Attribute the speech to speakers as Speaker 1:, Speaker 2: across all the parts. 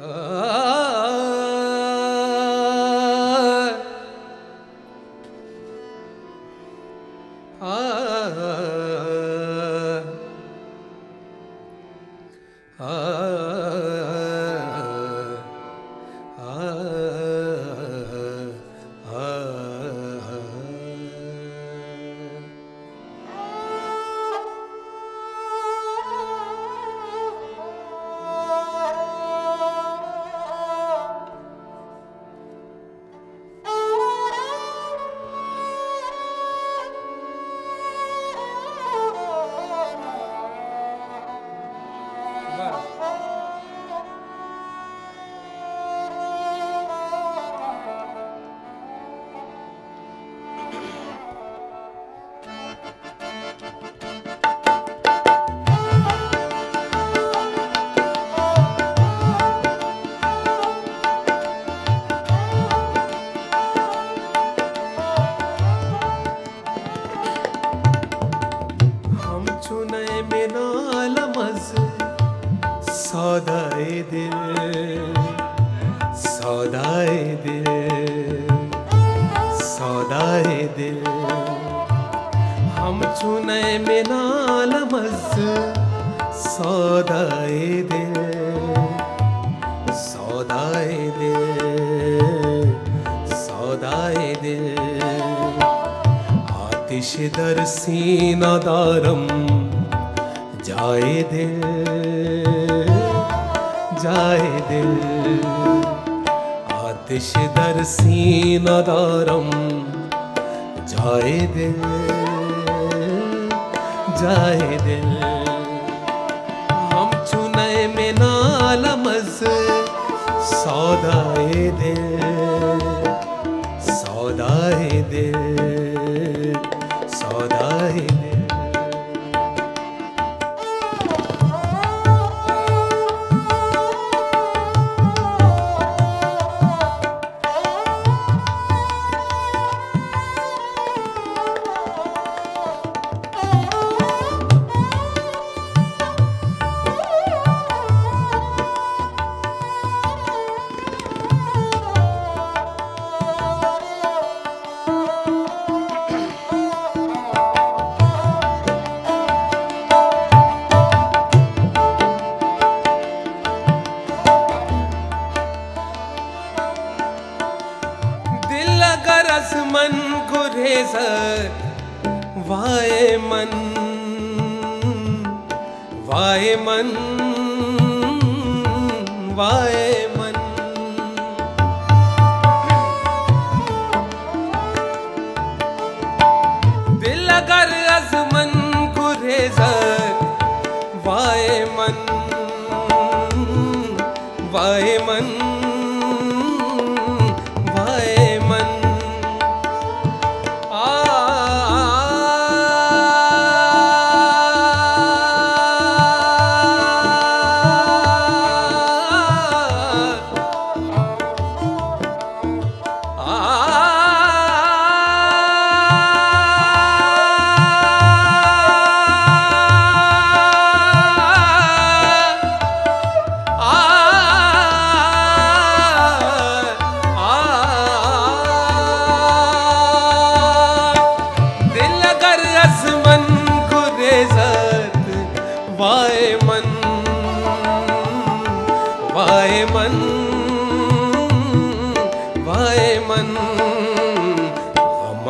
Speaker 1: हम सौदाए दिल सौदाए दिल। हम चुने मिनाल मज सौदाए दिल। सौदाए दिल सौदाए दिल। आतिश दर सीना दारम, जाए दिल जाए दिल। आतिश दर सीना दारम। जाए दिल जाए दिल। हम चुने में नालमज सौदाए दिल सौदाए दिल। वाए मन वाए मन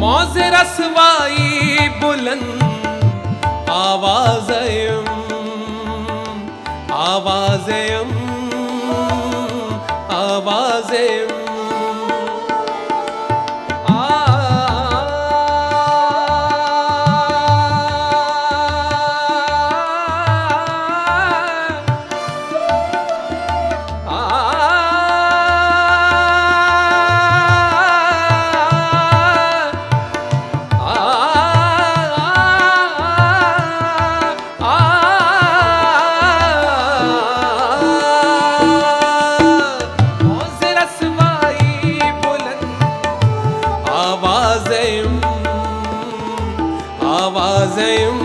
Speaker 1: मौज रसवाई बुलंद आवाजयम आवाजयम आवाजयम आवाज़म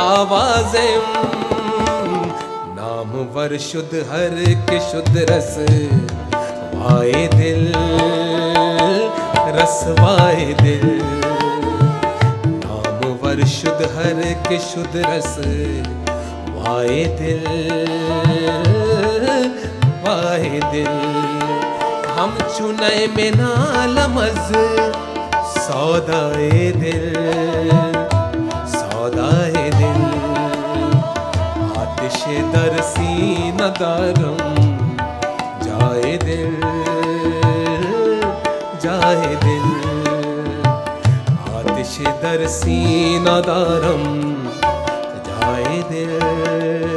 Speaker 1: आवाज़म नाम वर शुद्ध, हर के शुद्ध रस। वाए दिल, रस वाए दिल। नाम वर शुद्ध, हर के शुद्ध रस। वाए दिल वाए दिल। हम चुने में नालमज सौदाए दिल सौदाए दिल। आतिश दर सीना दारम जाए दिल जाए दिल। आतिश दर सीना दारम जाए दिल।